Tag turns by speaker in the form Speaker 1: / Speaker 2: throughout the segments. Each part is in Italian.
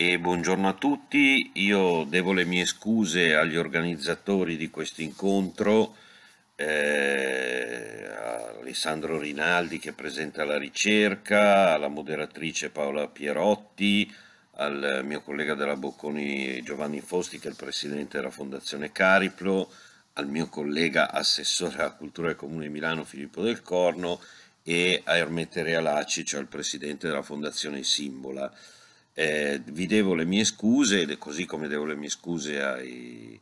Speaker 1: e buongiorno a tutti. Io devo le mie scuse agli organizzatori di questo incontro, eh, Alessandro Rinaldi che presenta la ricerca, alla moderatrice Paola Pierotti, al mio collega della Bocconi Giovanni Fosti che è il presidente della Fondazione Cariplo, al mio collega assessore alla cultura del Comune di Milano Filippo del Corno e a Ermete Realaci, cioè il presidente della Fondazione Simbola. Eh, vi devo le mie scuse, così come devo le mie scuse ai,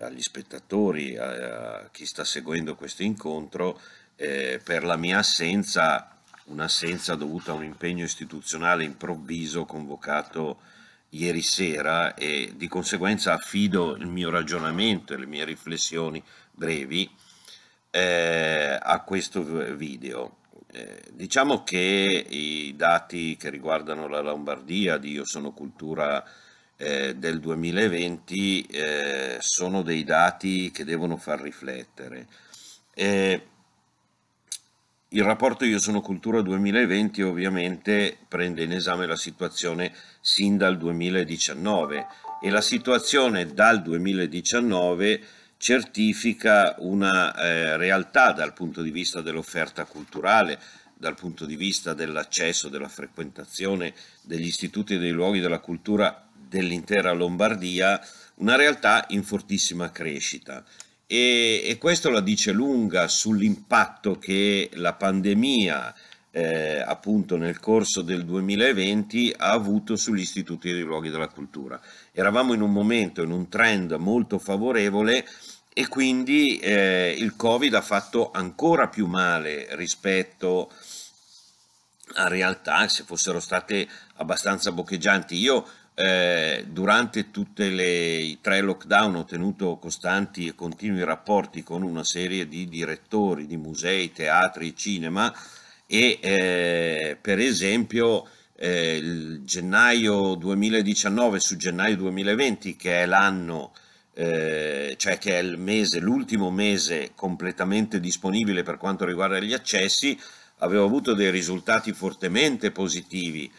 Speaker 1: agli spettatori, a, a, chi sta seguendo questo incontro, eh, per la mia assenza, un'assenza dovuta a un impegno istituzionale improvviso convocato ieri sera e di conseguenza affido il mio ragionamento e le mie riflessioni brevi eh, a questo video. Eh, diciamo che i dati che riguardano la Lombardia di Io sono cultura eh, del 2020 eh, sono dei dati che devono far riflettere. Eh, il rapporto Io sono cultura 2020 ovviamente prende in esame la situazione sin dal 2019 e la situazione dal 2019 certifica una eh, realtà dal punto di vista dell'offerta culturale, dal punto di vista dell'accesso, della frequentazione degli istituti e dei luoghi della cultura dell'intera Lombardia, una realtà in fortissima crescita. E, e questo la dice lunga sull'impatto che la pandemia eh, appunto nel corso del 2020 ha avuto sugli istituti dei luoghi della cultura. Eravamo in un momento, in un trend molto favorevole e quindi eh, il Covid ha fatto ancora più male rispetto a realtà se fossero state abbastanza boccheggianti. Io eh, durante tutti i tre lockdown ho tenuto costanti e continui rapporti con una serie di direttori di musei, teatri, cinema e eh, per esempio eh, il gennaio 2019 su gennaio 2020 che è l'anno eh, cioè che è il mese, l'ultimo mese completamente disponibile per quanto riguarda gli accessi, avevo avuto dei risultati fortemente positivi.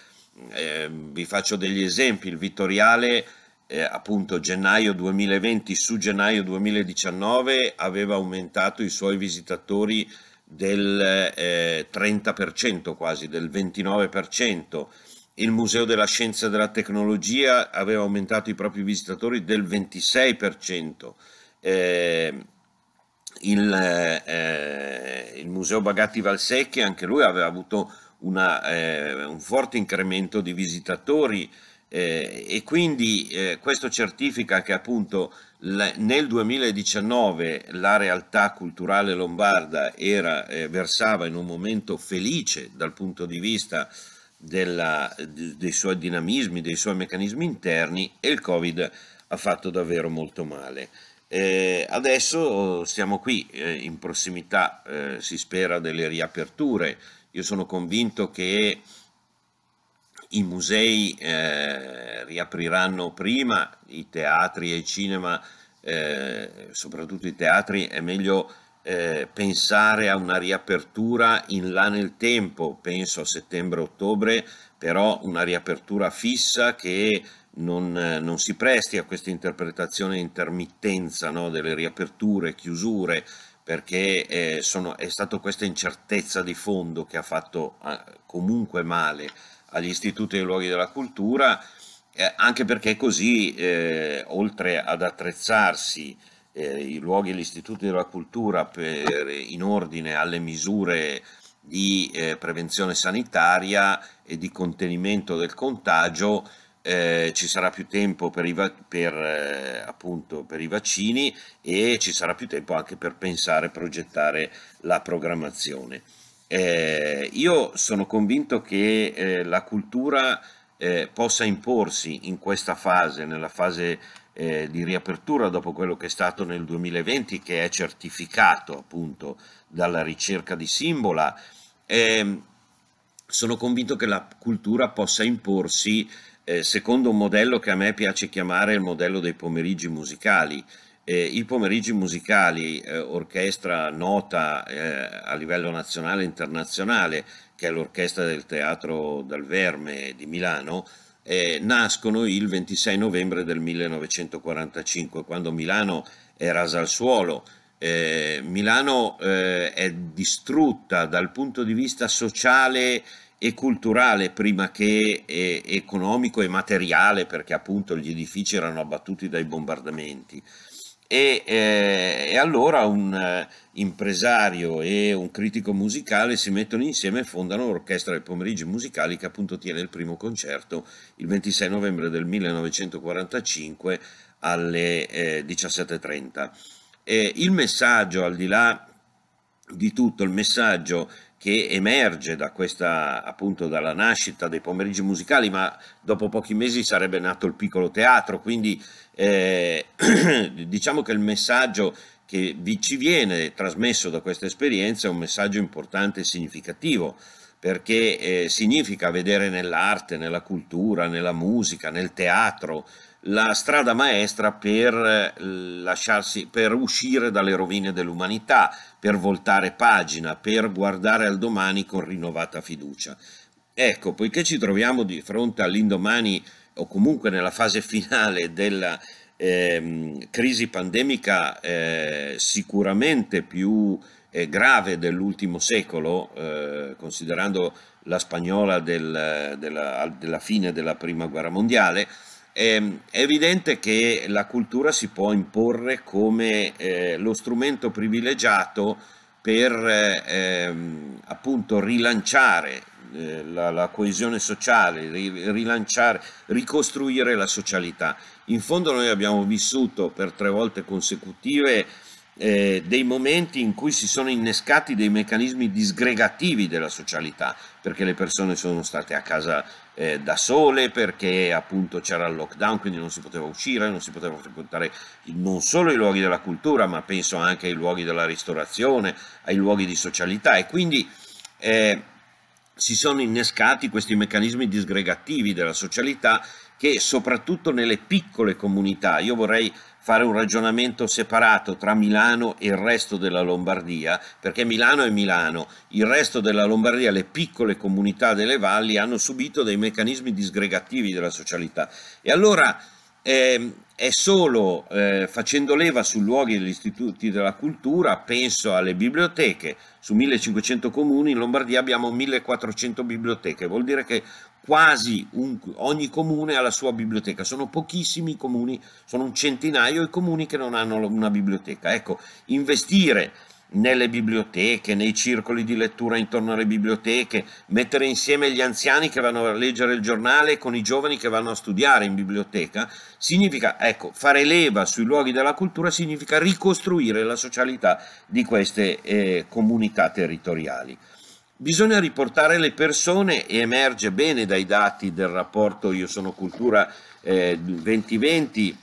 Speaker 1: Eh, vi faccio degli esempi, il Vittoriale eh, appunto gennaio 2020 su gennaio 2019 aveva aumentato i suoi visitatori del eh, 30% quasi, del 29% il Museo della Scienza e della Tecnologia aveva aumentato i propri visitatori del 26%, eh, il, eh, il, Museo Bagatti Valsecchi anche lui aveva avuto una, eh, un forte incremento di visitatori eh, e quindi eh, questo certifica che appunto nel 2019 la realtà culturale lombarda era, eh, versava in un momento felice dal punto di vista della, dei suoi dinamismi, dei suoi meccanismi interni e il Covid ha fatto davvero molto male. Eh, adesso siamo qui eh, in prossimità, eh, si spera, delle riaperture. Io sono convinto che i musei eh, riapriranno prima, i teatri e i cinema, eh, soprattutto i teatri, è meglio eh, pensare a una riapertura in là nel tempo, penso a settembre-ottobre, però una riapertura fissa che non, non, si presti a questa interpretazione intermittenza no, delle riaperture, chiusure, perché eh, sono, è stata questa incertezza di fondo che ha fatto eh, comunque male agli istituti e ai luoghi della cultura, eh, anche perché così, eh, oltre ad attrezzarsi eh, i luoghi e gli istituti della cultura per, in ordine alle misure di eh, prevenzione sanitaria e di contenimento del contagio, eh, ci sarà più tempo per i, per, eh, appunto, per i, vaccini e ci sarà più tempo anche per pensare e progettare la programmazione. Eh, io sono convinto che eh, la cultura eh, possa imporsi in questa fase, nella fase eh, di riapertura dopo quello che è stato nel 2020, che è certificato appunto dalla ricerca di Simbola. Eh, sono convinto che la cultura possa imporsi eh, secondo un modello che a me piace chiamare il modello dei pomeriggi musicali. Eh, I pomeriggi musicali, eh, orchestra nota eh, a livello nazionale e internazionale, che è l'orchestra del Teatro dal Verme di Milano, eh, nascono il 26 novembre del 1945, quando Milano è rasa al suolo. Eh, Milano eh, è distrutta dal punto di vista sociale e culturale prima che economico e materiale, perché appunto gli edifici erano abbattuti dai bombardamenti. E, eh, e, allora un eh, impresario e un critico musicale si mettono insieme e fondano l'Orchestra dei Pomeriggi Musicali che appunto tiene il primo concerto il 26 novembre del 1945 alle eh, 17.30. il messaggio, al di là di tutto, il messaggio che emerge da questa, appunto, dalla nascita dei pomeriggi musicali, ma dopo pochi mesi sarebbe nato il piccolo teatro, quindi eh, diciamo che il messaggio che vi ci viene trasmesso da questa esperienza è un messaggio importante e significativo, perché eh, significa vedere nell'arte, nella cultura, nella musica, nel teatro, la strada maestra per, eh, lasciarsi, per uscire dalle rovine dell'umanità, per voltare pagina, per guardare al domani con rinnovata fiducia. Ecco, poiché ci troviamo di fronte all'indomani o comunque nella fase finale della eh, crisi pandemica eh, sicuramente più eh, grave dell'ultimo secolo, eh, considerando la spagnola del, della, della fine della prima guerra mondiale, Ehm, è evidente che la cultura si può imporre come eh, lo strumento privilegiato per eh, ehm, appunto rilanciare eh, la, la, coesione sociale, rilanciare, ricostruire la socialità. In fondo noi abbiamo vissuto per tre volte consecutive eh, dei momenti in cui si sono innescati dei meccanismi disgregativi della socialità, perché le persone sono state a casa eh, da sole, perché appunto c'era il lockdown, quindi non si poteva uscire, non si poteva frequentare non solo i luoghi della cultura, ma penso anche ai luoghi della ristorazione, ai luoghi di socialità e quindi eh, si sono innescati questi meccanismi disgregativi della socialità che soprattutto nelle piccole comunità, io vorrei fare un ragionamento separato tra Milano e il resto della Lombardia, perché Milano è Milano, il resto della Lombardia, le piccole comunità delle valli hanno subito dei meccanismi disgregativi della socialità. E allora eh, è solo eh, facendo leva su luoghi degli istituti della cultura, penso alle biblioteche, su 1500 comuni in Lombardia abbiamo 1400 biblioteche, vuol dire che quasi un, ogni comune ha la sua biblioteca, sono pochissimi i comuni, sono un centinaio i comuni che non hanno una biblioteca. Ecco, investire nelle biblioteche, nei circoli di lettura intorno alle biblioteche, mettere insieme gli anziani che vanno a leggere il giornale con i giovani che vanno a studiare in biblioteca, significa, ecco, fare leva sui luoghi della cultura significa ricostruire la socialità di queste eh, comunità territoriali. Bisogna riportare le persone e emerge bene dai dati del rapporto Io sono cultura eh, 2020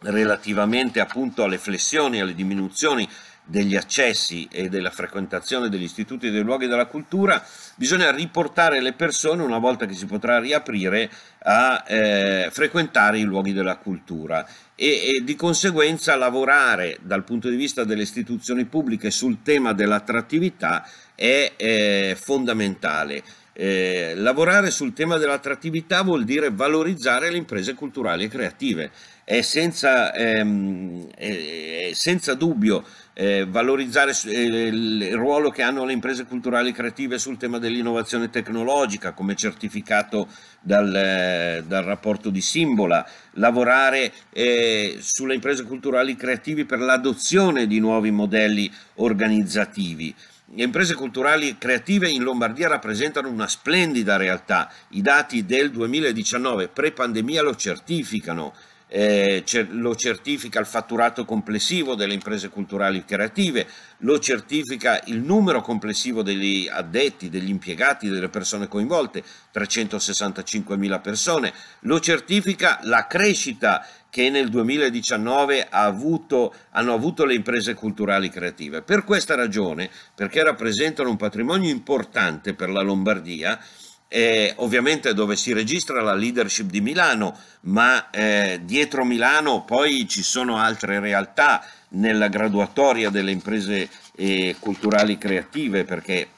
Speaker 1: relativamente appunto alle flessioni, alle diminuzioni degli accessi e della frequentazione degli istituti e dei luoghi della cultura, bisogna riportare le persone, una volta che si potrà riaprire, a eh, frequentare i luoghi della cultura e, e, di conseguenza lavorare dal punto di vista delle istituzioni pubbliche sul tema dell'attrattività è eh, fondamentale. Eh, lavorare sul tema dell'attrattività vuol dire valorizzare le imprese culturali e creative. È senza, ehm, è senza dubbio eh, valorizzare eh, il ruolo che hanno le imprese culturali e creative sul tema dell'innovazione tecnologica, come certificato dal, eh, dal rapporto di Simbola, lavorare eh, sulle imprese culturali e creative per l'adozione di nuovi modelli organizzativi. Le imprese culturali creative in Lombardia rappresentano una splendida realtà, i dati del 2019 pre-pandemia lo certificano. Eh, lo certifica il fatturato complessivo delle imprese culturali creative, lo certifica il numero complessivo degli addetti, degli impiegati, delle persone coinvolte, 365 mila persone, lo certifica la crescita che nel 2019 ha avuto, hanno avuto le imprese culturali creative. Per questa ragione, perché rappresentano un patrimonio importante per la Lombardia, eh, ovviamente dove si registra la leadership di Milano, ma eh, dietro Milano poi ci sono altre realtà nella graduatoria delle imprese eh, culturali creative perché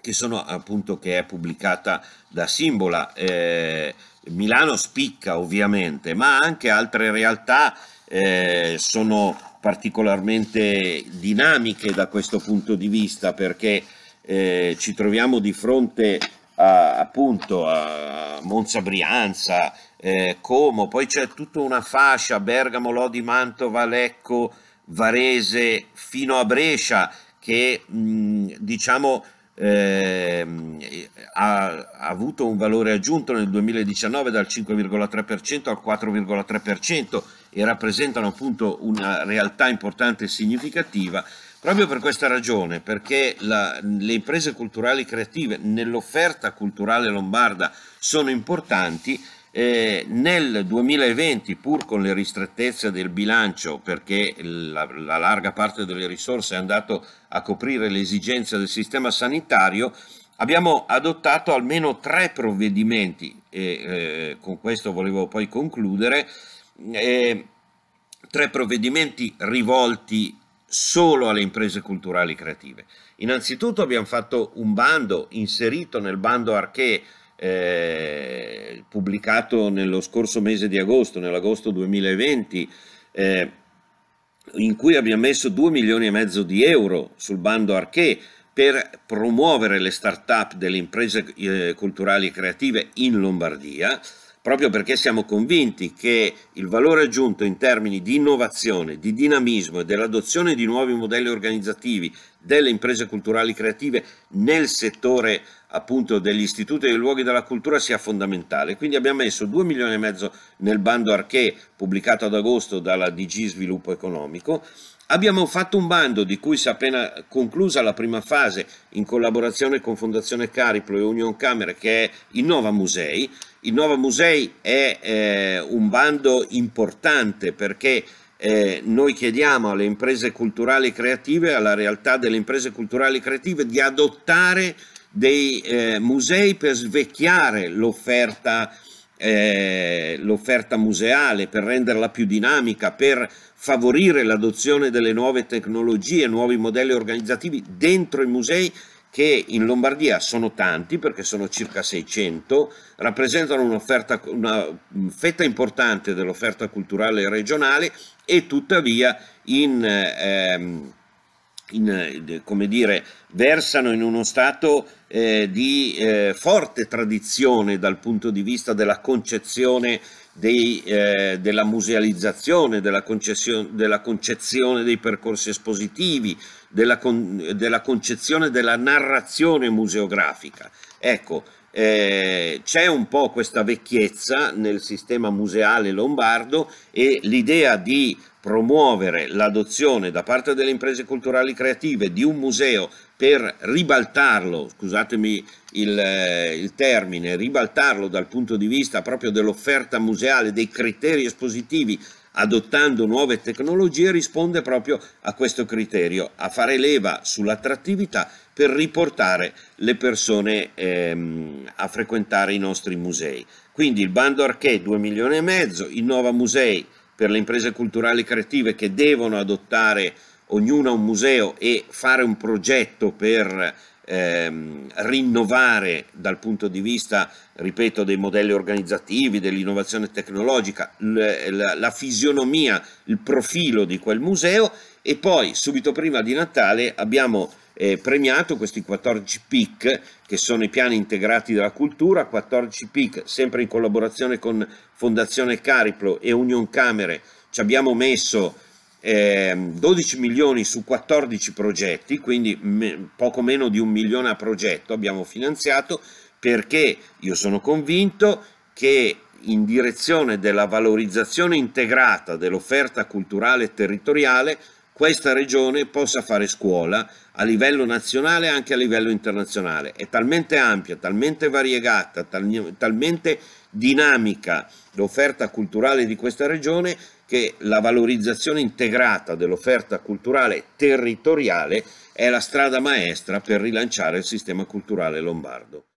Speaker 1: che, sono, appunto, che è pubblicata da Simbola. Eh, Milano spicca ovviamente, ma anche altre realtà eh, sono particolarmente dinamiche da questo punto di vista perché eh, ci troviamo di fronte a, appunto a Monza Brianza, eh, Como, poi c'è tutta una fascia Bergamo, Lodi, Mantova, Lecco, Varese fino a Brescia che mh, diciamo eh, ha, ha, avuto un valore aggiunto nel 2019 dal 5,3% al 4,3% e rappresentano appunto una realtà importante e significativa proprio per questa ragione, perché la, le imprese culturali creative nell'offerta culturale lombarda sono importanti eh, nel 2020, pur con le ristrettezze del bilancio, perché la, la, larga parte delle risorse è andato a coprire le esigenze del sistema sanitario, abbiamo adottato almeno tre provvedimenti, e eh, con questo volevo poi concludere, eh, tre provvedimenti rivolti solo alle imprese culturali creative. Innanzitutto abbiamo fatto un bando inserito nel bando Arche eh, pubblicato nello scorso mese di agosto, nell'agosto 2020, eh, in cui abbiamo messo 2 milioni e mezzo di euro sul bando Arche per promuovere le start-up delle imprese eh, culturali e creative in Lombardia, proprio perché siamo convinti che il valore aggiunto in termini di innovazione, di dinamismo e dell'adozione di nuovi modelli organizzativi delle imprese culturali creative nel settore appunto degli istituti e dei luoghi della cultura sia fondamentale. Quindi abbiamo messo 2 milioni e mezzo nel bando Arche pubblicato ad agosto dalla DG Sviluppo Economico. Abbiamo fatto un bando di cui si è appena conclusa la prima fase in collaborazione con Fondazione Cariplo e Union Camere che è Innova Musei. Innova Musei è eh, un bando importante perché eh, noi chiediamo alle imprese culturali creative, alla realtà delle imprese culturali creative di adottare dei eh, musei per svecchiare l'offerta eh, l'offerta museale, per renderla più dinamica, per favorire l'adozione delle nuove tecnologie, nuovi modelli organizzativi dentro i musei che in Lombardia sono tanti perché sono circa 600, rappresentano una fetta importante dell'offerta culturale regionale e tuttavia in, ehm, in, come dire, versano in uno stato eh, di eh, forte tradizione dal punto di vista della concezione dei, eh, della musealizzazione, della, della, concezione dei percorsi espositivi, della, con della concezione della narrazione museografica. Ecco, eh, c'è un po' questa vecchiezza nel sistema museale lombardo e l'idea di promuovere l'adozione da parte delle imprese culturali creative di un museo per ribaltarlo, scusatemi il, eh, il, termine, ribaltarlo dal punto di vista proprio dell'offerta museale, dei criteri espositivi, adottando nuove tecnologie, risponde proprio a questo criterio, a fare leva sull'attrattività per riportare le persone ehm, a frequentare i nostri musei. Quindi il bando Arche 2 milioni e mezzo, Innova Musei per le imprese culturali creative che devono adottare ognuna un museo e fare un progetto per ehm, rinnovare dal punto di vista, ripeto, dei modelli organizzativi, dell'innovazione tecnologica, la, la fisionomia, il profilo di quel museo e poi subito prima di Natale abbiamo eh, premiato questi 14 PIC che sono i piani integrati della cultura, 14 PIC sempre in collaborazione con Fondazione Cariplo e Union Camere. Ci abbiamo messo 12 milioni su 14 progetti, quindi poco meno di un milione a progetto abbiamo finanziato perché io sono convinto che in direzione della valorizzazione integrata dell'offerta culturale territoriale questa regione possa fare scuola a livello nazionale e anche a livello internazionale. È talmente ampia, talmente variegata, tal talmente dinamica l'offerta culturale di questa regione che la valorizzazione integrata dell'offerta culturale territoriale è la strada maestra per rilanciare il sistema culturale lombardo.